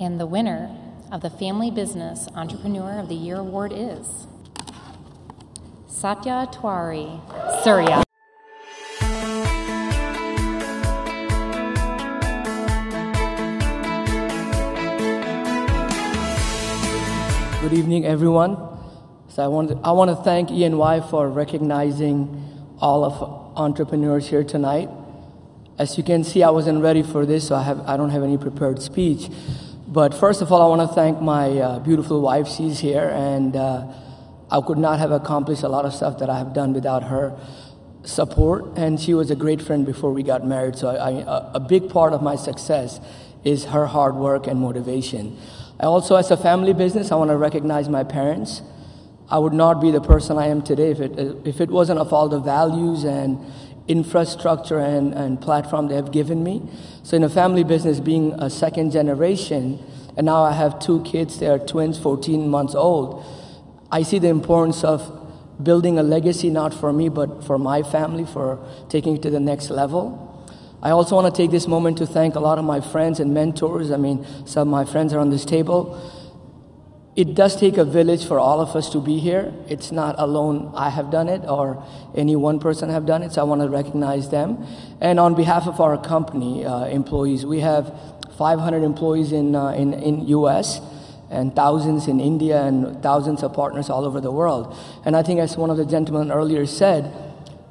And the winner of the Family Business Entrepreneur of the Year award is Satya Tiwari Surya. Good evening, everyone. So I want to, I want to thank ENY for recognizing all of entrepreneurs here tonight. As you can see, I wasn't ready for this, so I, have, I don't have any prepared speech. But first of all, I want to thank my uh, beautiful wife. She's here, and uh, I could not have accomplished a lot of stuff that I have done without her support. And she was a great friend before we got married, so I, I, a big part of my success is her hard work and motivation. I also, as a family business, I want to recognize my parents. I would not be the person I am today if it, if it wasn't of all the values and infrastructure and, and platform they have given me. So, in a family business, being a second generation, and now I have two kids, they are twins, 14 months old, I see the importance of building a legacy not for me, but for my family, for taking it to the next level. I also want to take this moment to thank a lot of my friends and mentors. I mean, some of my friends are on this table. It does take a village for all of us to be here. It's not alone I have done it or any one person have done it, so I want to recognize them. And on behalf of our company uh, employees, we have 500 employees in, uh, in, in US and thousands in India and thousands of partners all over the world. And I think as one of the gentlemen earlier said,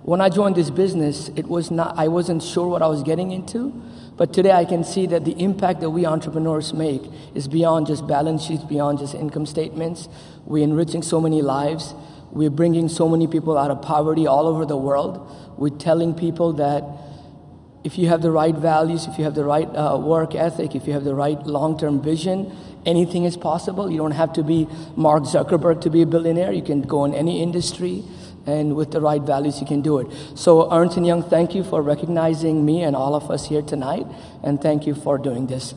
when I joined this business, it was not, I wasn't sure what I was getting into. But today I can see that the impact that we entrepreneurs make is beyond just balance sheets, beyond just income statements. We're enriching so many lives. We're bringing so many people out of poverty all over the world. We're telling people that if you have the right values, if you have the right uh, work ethic, if you have the right long term vision, anything is possible. You don't have to be Mark Zuckerberg to be a billionaire. You can go in any industry and with the right values you can do it. So ernst & young thank you for recognizing me and all of us here tonight and thank you for doing this